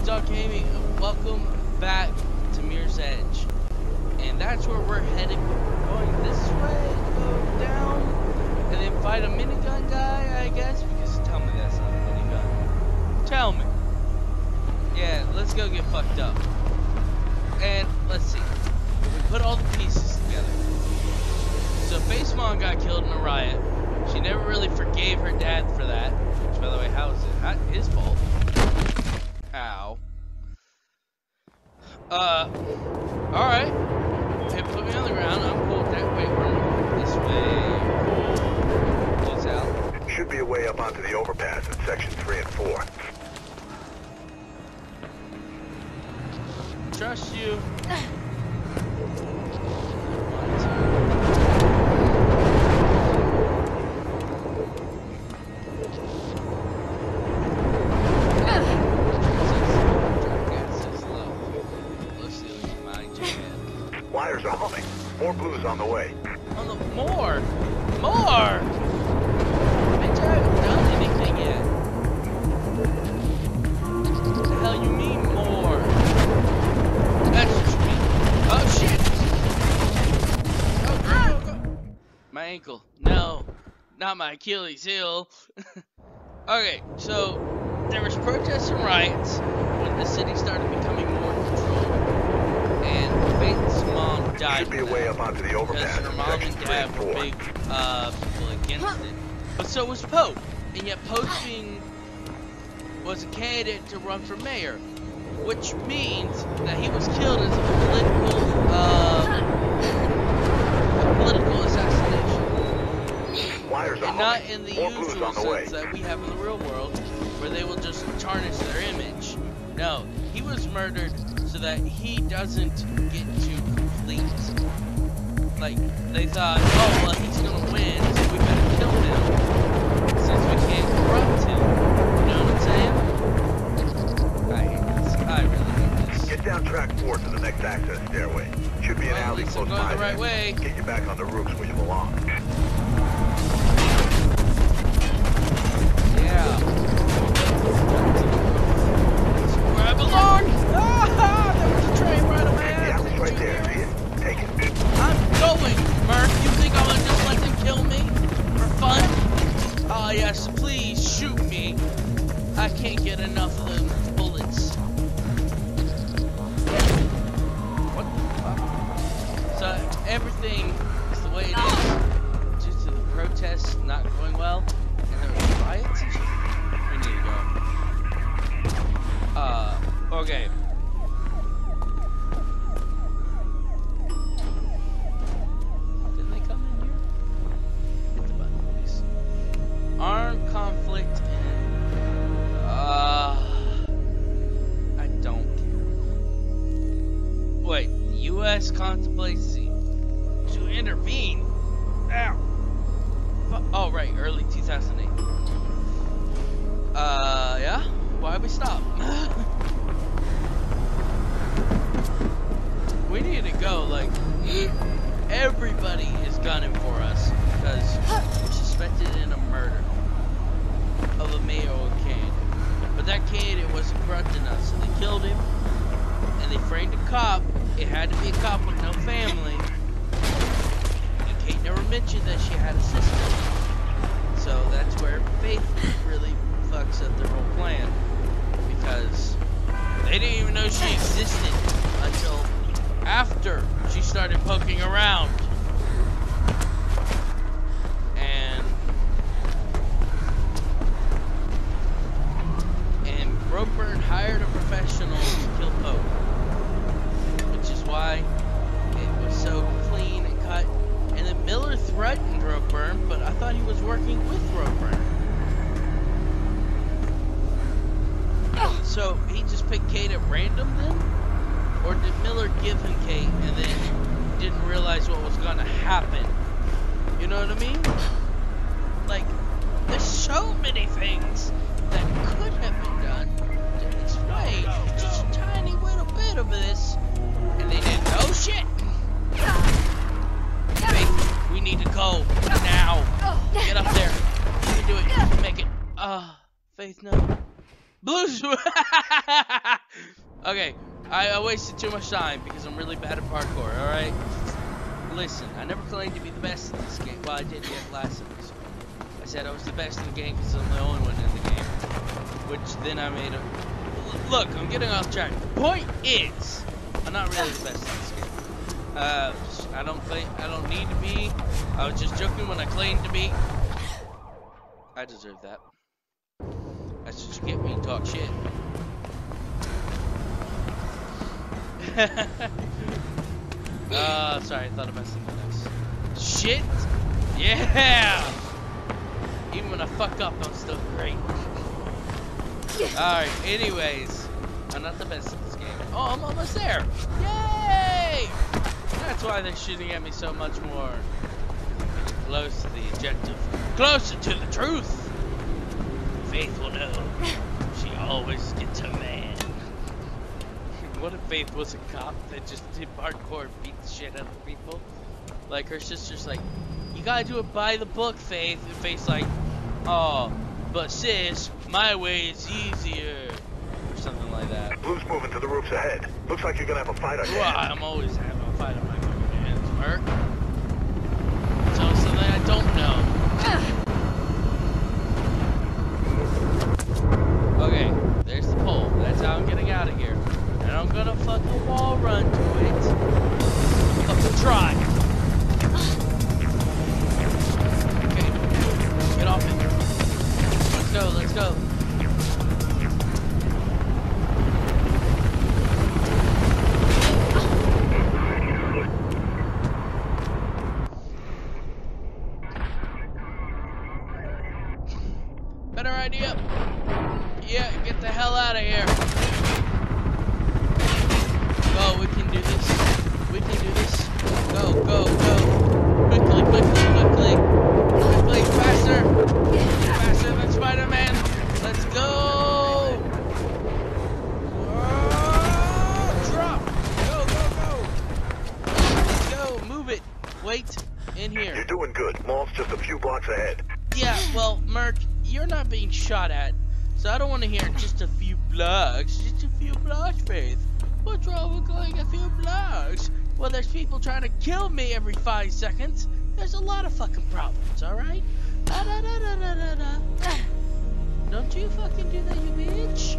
Dog Gaming. Welcome back to Mirror's Edge. And that's where we're headed. We're going this way, go down, and then fight a minigun guy, I guess. Because tell me that's not a minigun. Tell me. Yeah, let's go get fucked up. And let's see. We put all the pieces together. So Faith's Mom got killed in a riot. She never really forgave her dad for that. Which, by the way, how is it? Not his fault. Ow. Uh, alright. Hey, put me on the ground. I'm cool that. Wait, we're this way. Cool. She's out. Should be a way up onto the overpass in section 3 and 4. Trust you. ankle. No, not my Achilles heel. okay, so there was protests and riots when the city started becoming more controlled, and Faith's mom died. Should be a way up onto the because overpass her in mom section and dad were big uh, people against it. But so was Pope, and yet Pope's being was a candidate to run for mayor, which means that he was killed as a political uh, a political assassination, Wires are and not in the usual on the way. sense that we have in the real world, where they will just tarnish their image. No, he was murdered so that he doesn't get to complete. Like they thought, oh well, he's gonna win, so we better kill him since we can't corrupt him. You know what I'm saying? I hate this. I really hate this. Get down track 4 to the next access stairway. Should be an Well, alley close by the right way. Get you back on the roofs where you belong. Yeah. Ah, was a train right Did right there. Take. I'm going. You think I'm gonna just let them kill me for fun? Ah, yes. Please shoot me. I can't get enough of them early 2008. Uh yeah? Why we stop? we need to go like everybody is gunning for us because we're suspected in a murder of a male candidate. But that candidate wasn't corrupt enough, so they killed him and they framed a cop. It had to be a cop with no family. And Kate never mentioned that she had a sister. So that's where Faith really fucks up their whole plan. Because they didn't even know she existed until after she started poking around. And and hired a professional to kill Pope. Which is why Threatened Ropeburn, but I thought he was working with Ropeburn. So he just picked Kate at random then? Or did Miller give him Kate and then didn't realize what was gonna happen? You know what I mean? Like, there's so many things that could have been done no. Blues. okay, I, I wasted too much time because I'm really bad at parkour. All right. Listen, I never claimed to be the best in this game. Well, I did get last episode. I said I was the best in the game because I'm the only one in the game. Which then I made a. Look, I'm getting off track. The point is, I'm not really the best in this game. Uh, I don't play. I don't need to be. I was just joking when I claimed to be. I deserve that. That's get you talk shit. uh, sorry, I thought about something else. Shit! Yeah! Even when I fuck up, I'm still great. Alright, anyways. I'm not the best at this game. Oh, I'm almost there! Yay! That's why they're shooting at me so much more. Close to the objective. Closer to the truth! Faith will know. She always gets a man. what if Faith was a cop that just did hardcore and beat the shit out of people? Like her sister's like, you gotta do it by the book, Faith. And Faith's like, oh, but sis, my way is easier. Or something like that. Blue's moving to the roofs ahead. Looks like you're gonna have a fight on your Well, hands. I'm always having a fight on my fucking hands, Merc. So something I don't know. Okay, there's the pole. That's how I'm getting out of here. And I'm gonna fucking wall run to it. Fucking try. Okay, get off it. Let's go, let's go. Better idea. Out of here. Go, we can do this. We can do this. Go, go, go. Quickly, quickly, quickly. Quickly, faster. Faster than Spider-Man. Let's go. Drop. Go, go, go. Let's go. Move it. Wait. In here. You're doing good. Mall's just a few blocks ahead. Yeah, well, Merc, you're not being shot at, so I don't want to hear just a few blocks. Just a few blocks, Faith. What's wrong with going a few blocks? Well, there's people trying to kill me every five seconds. There's a lot of fucking problems, alright? Don't you fucking do that, you bitch.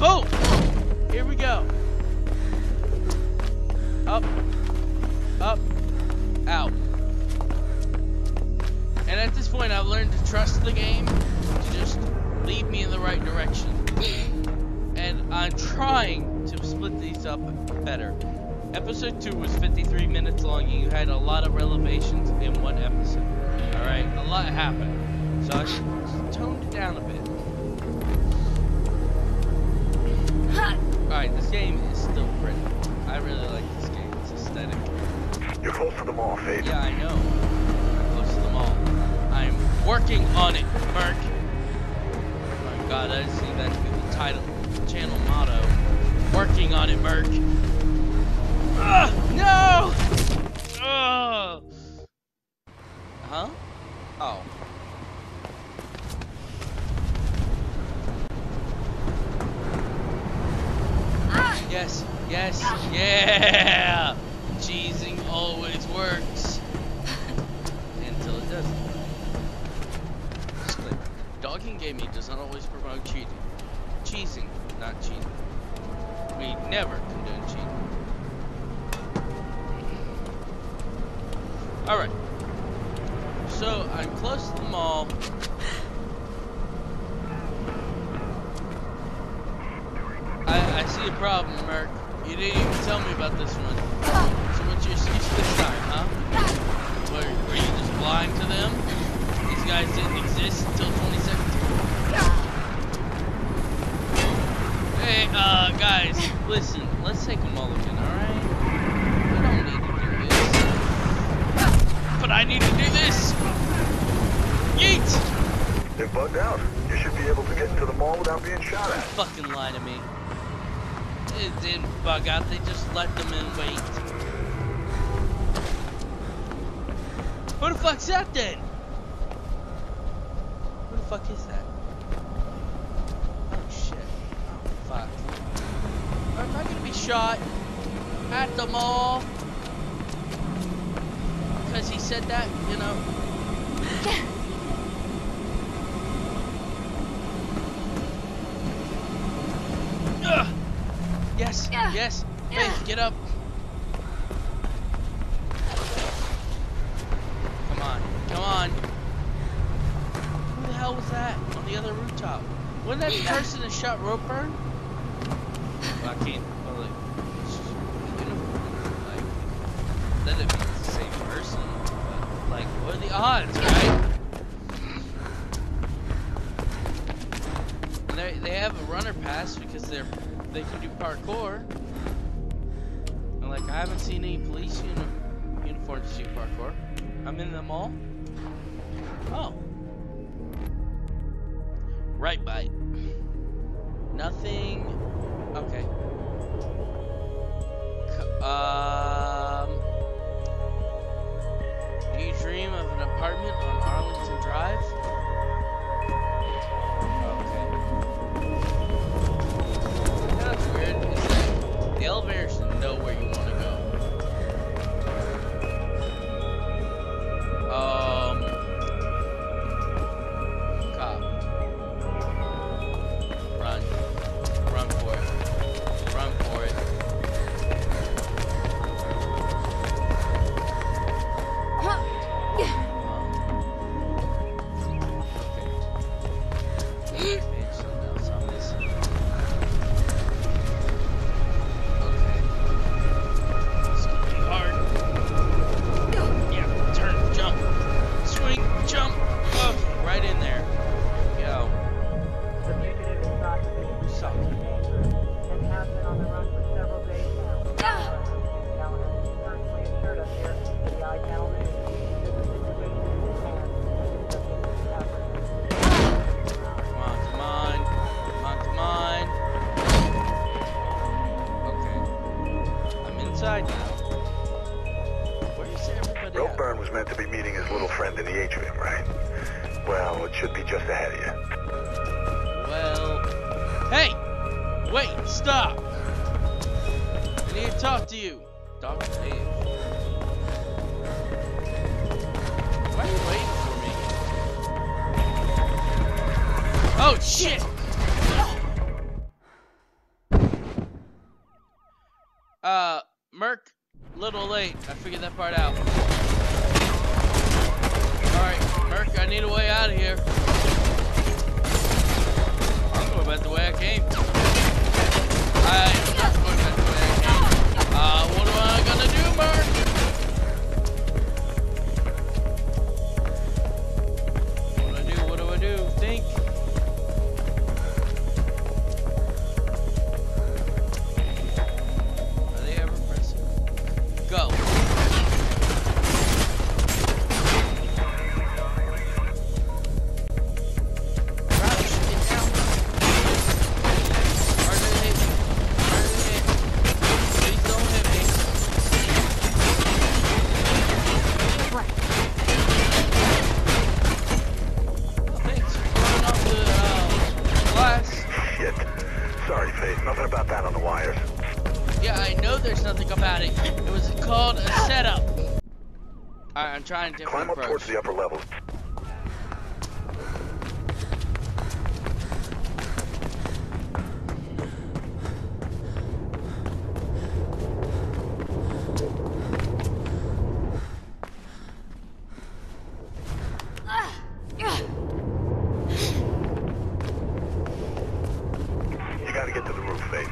Boom! Here we go. Up. Up. Out. And at this point, I've learned to trust the game just lead me in the right direction. And I'm trying to split these up better. Episode 2 was 53 minutes long, and you had a lot of revelations in one episode. Alright? A lot happened. So I toned it down a bit. Alright, this game is still pretty. I really like this game. It's aesthetic. You're close to the mall, Faith. Yeah, I know. I'm close to them all. I'm working on it, Merc. God, I see that the title, channel motto. Working on it, Merc. Ah, no! Ugh. Huh? Oh. Yes, yes, yeah! Cheesing always works. Until it doesn't. Disclaimer. Dogging gaming does not always promote cheating. Cheesing, not cheating. We never condone cheating. Alright. So, I'm close to the mall. I, I see a problem, Merc. You didn't even tell me about this one. So what's your excuse this time, huh? Were, were you just blind to them? These guys didn't exist until 2017. Hey, uh, guys, listen. Let's take them all again, alright? We don't need to do this. But I need to do this! Yeet! They're bugged out. You should be able to get into the mall without being shot at. Fucking lie to me. It didn't bug out, they just let them in wait. Who the fuck's that then? Who the fuck is that? Shot at the mall. Because he said that, you know. Ugh. Yes, Yeah. yes. Yeah. Faith, get up. Come on, come on. Who the hell was that on the other rooftop? Wasn't that the person that shot Ropeburn? Well, I can't. Well, like, it's just, you know, like, that would be the same person. But, like, what are the odds, right? And they they have a runner pass because they're they can do parkour. And like, I haven't seen any police uni- uniforms do parkour. I'm in the mall. Oh. Right bite. Nothing. Okay. C- Um. Do you dream of an apartment on Arlington Drive? His little friend in the atrium, right? Well, it should be just ahead of you. Well, hey, wait, stop. Going I'm trying different Climb up approach. towards the upper levels. You gotta get to the roof, Faith.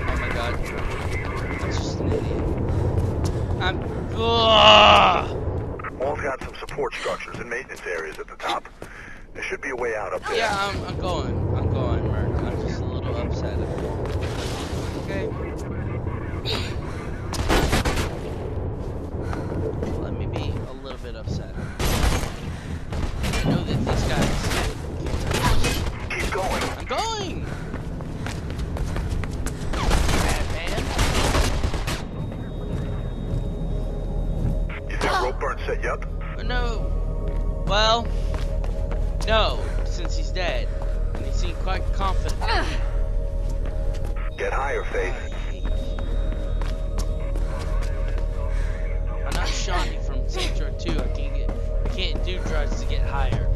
Oh my god. I'm just an idiot. I'm. Ugh! Mall's got some support structures and maintenance areas at the top. There should be a way out up there. Yeah, I'm, I'm going. I'm going, Merc. I'm just a little upset. Okay. Let me be a little bit upset. I know that these guys. Keep going. I'm going! Madman. You think Ropeburn set you up? no. Well, no, since he's dead. And he seemed quite confident. Get higher, Faith. I'm not Shaundi from Saints Row 2. I can't get I can't do drugs to get higher.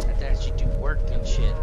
I have to actually do work and shit.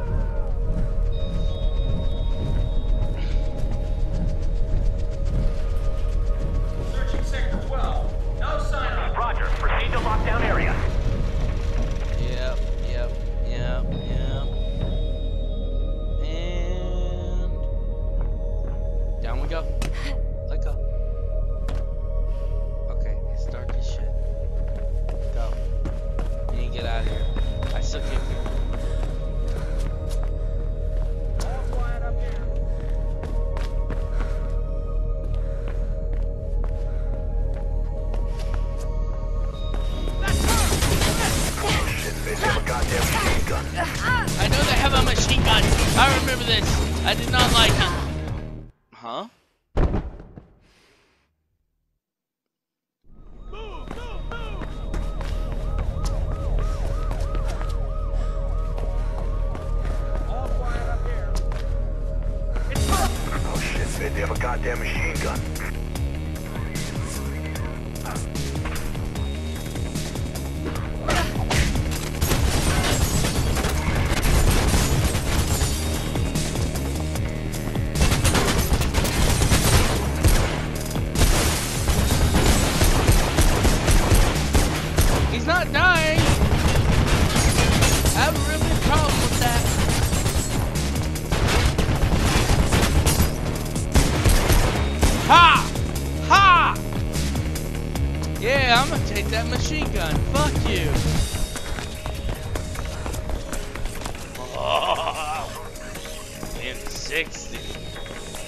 60.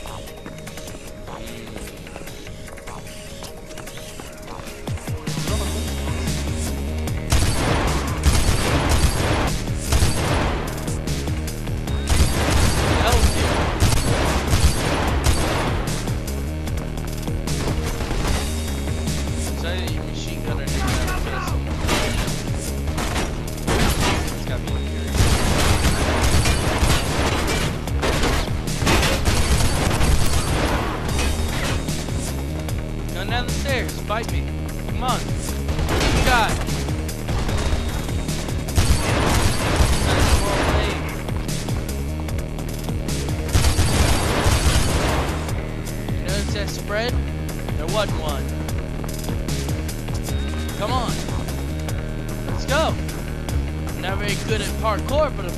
Hell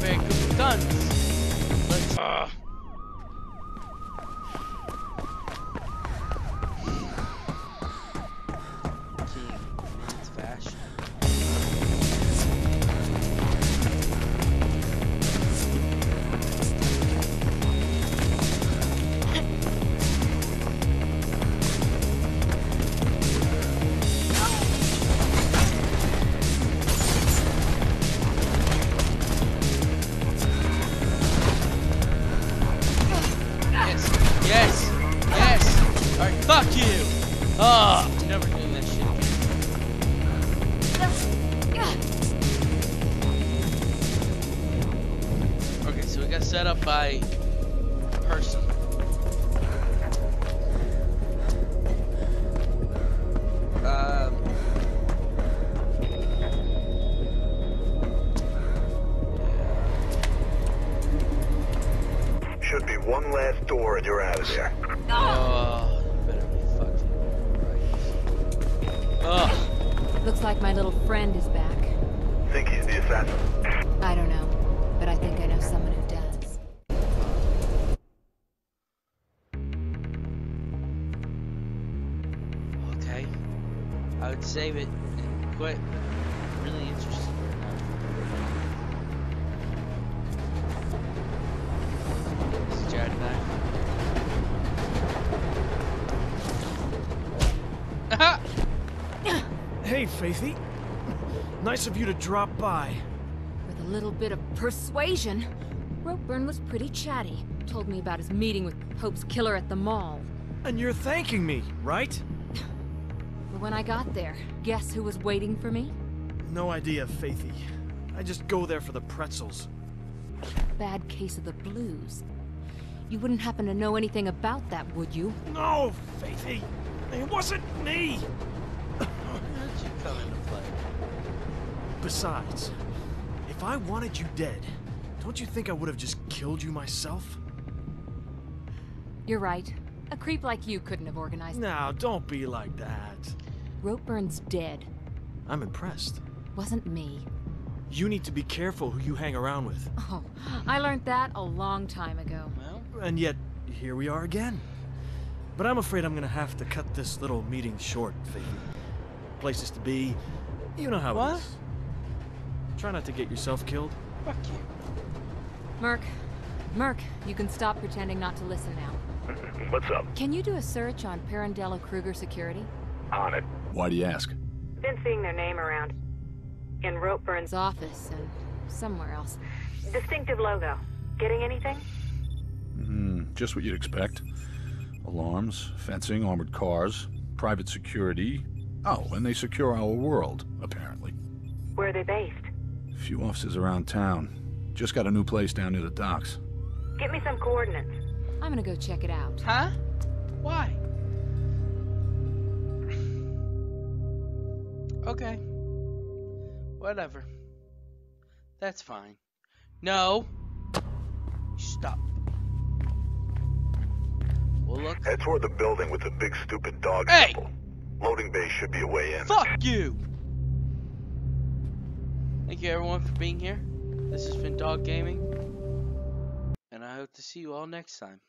parkour, like my little friend is back. Think he's the assassin? I don't know, but I think I know someone who does. okay. I would save it and quit. Faithy. Nice of you to drop by. With a little bit of persuasion, Ropeburn was pretty chatty. Told me about his meeting with Pope's killer at the mall. And you're thanking me, right? But when I got there, guess who was waiting for me? No idea, Faithy. I just go there for the pretzels. Bad case of the blues. You wouldn't happen to know anything about that, would you? No, Faithy! It wasn't me! How did you come into play? Besides, if I wanted you dead, don't you think I would have just killed you myself? You're right. A creep like you couldn't have organized. Now, don't be like that. Ropeburn's dead. I'm impressed. Wasn't me. You need to be careful who you hang around with. Oh, I learned that a long time ago. Well, And yet, here we are again. But I'm afraid I'm gonna have to cut this little meeting short, Faithy. Places to be, you know how What? it is. Try not to get yourself killed. fuck you. Merc. Merc, you can stop pretending not to listen now. What's up? Can you do a search on Pirandello Kruger Security? On it. Why do you ask? Been seeing their name around. In Ropeburn's office and somewhere else. distinctive logo. Getting anything? Hmm, just what you'd expect. Alarms, fencing, armored cars, private security. Oh, and they secure our world, apparently. Where are they based? Few offices around town. Just got a new place down near the docks. Get me some coordinates. I'm gonna go check it out. Huh? Why? Okay. Whatever. That's fine. No. Stop. Well, look. Head toward the building with the big stupid dog Hey! symbol. Loading bay should be a way in. Fuck you! Thank you everyone for being here. This has been Dog Gaming. And I hope to see you all next time.